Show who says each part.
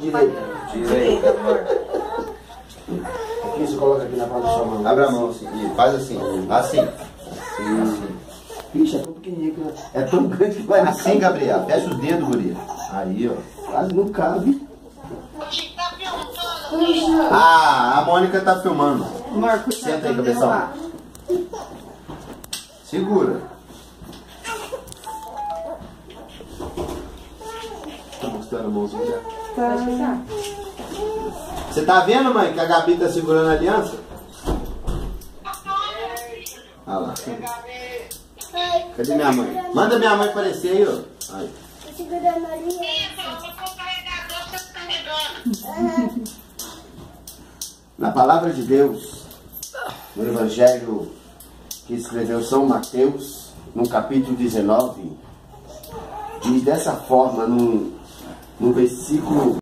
Speaker 1: Direita.
Speaker 2: Direita, amor.
Speaker 1: Aqui você coloca aqui na palma da sua mão.
Speaker 3: Abre a mão assim. Faz assim. Assim. Assim.
Speaker 1: Ixi, é tão pequenininho é tão grande que vai
Speaker 3: Assim, Gabriel. Fecha os dedos, guria. Aí, ó.
Speaker 1: Quase não cabe.
Speaker 3: Ah, a Mônica tá filmando.
Speaker 2: Amor, cuidado
Speaker 3: Senta aí, cabeção.
Speaker 2: derrubar.
Speaker 3: Segura.
Speaker 1: Tá mostrando a mãozinha
Speaker 2: ficar.
Speaker 3: Você tá vendo, mãe, que a Gabi tá segurando a aliança? Olha lá. Cadê minha mãe? Manda minha mãe aparecer aí, ó. Aí.
Speaker 4: Tô segurando a aliança.
Speaker 1: Na palavra de Deus, no Evangelho que escreveu São Mateus, no capítulo 19, diz dessa forma, no, no versículo